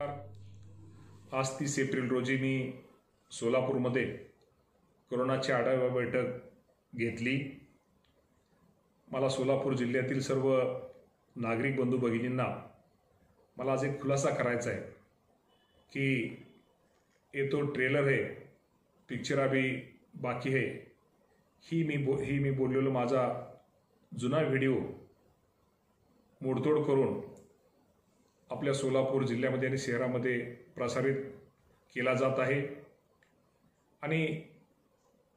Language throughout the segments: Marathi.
आज तीस एप्रिल रोजी मी सोलापूरमध्ये कोरोनाची आढावा बैठक घेतली. मला सोलापूर जिल्ह्यातील सर्व नागरिक बंधू भगिनींना मला आज एक खुलासा करायचा आहे की ये तो ट्रेलर है पिक्चर अभी बाकी है ही मी बो ही मी बोललेलो माझा जुना व्हिडिओ मोडतोड करून आपल्या सोलापूर जिल्ह्यामध्ये आणि शहरामध्ये प्रसारित केला जात आहे. आणि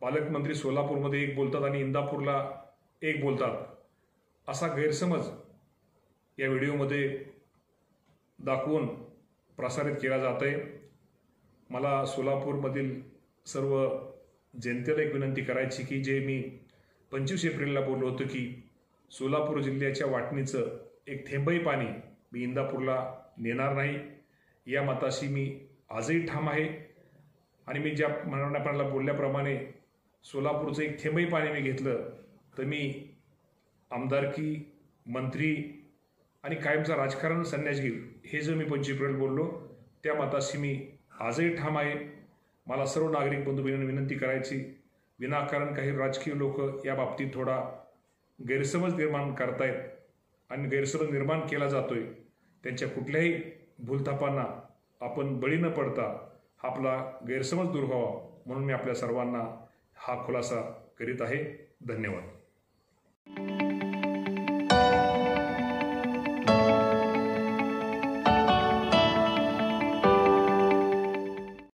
पालकमंत्री सोलापूरमध्ये एक बोलतात आणि इंदापूरला एक बोलतात. असा गैरसमज या व्हिडिओमध्ये दाखवून प्रसारित केला जात आहे. मला सोलापूरमधील सर्व जनतेला एक विनंती करायची की जे मी पंचवीस एप्रिलला बोललो होतो की सोलापूर जिल्ह्याच्या वाटणीचं एक थेंबही पाणी मी इंदापूरला नेणार नाही. या मताशी मी आजही ठाम आहे. आणि मी ज्या मनापाण्याला बोलल्याप्रमाणे सोलापूरचं एक थेंबही पाणी मी घेतलं तर मी आमदारकी मंत्री आणि कायमचा राजकारण संन्यास घेईल हे जो मी पंचवीस एप्रिल बोललो त्या मताशी मी आजही ठाम आहे. मला सर्व नागरिक बंधू भगिनी विनंती करायची विनाकारण काही राजकीय लोक या बाबतीत थोडा गैरसमज निर्माण करतायत. आणि गैरसमज निर्माण केला जातोय. त्यांच्या कुठल्याही भूलथापांना आपण बळी न पडता आपला गैरसमज दूर व्हावा म्हणून मी आपल्या सर्वांना हा खुलासा करीत आहे. धन्यवाद.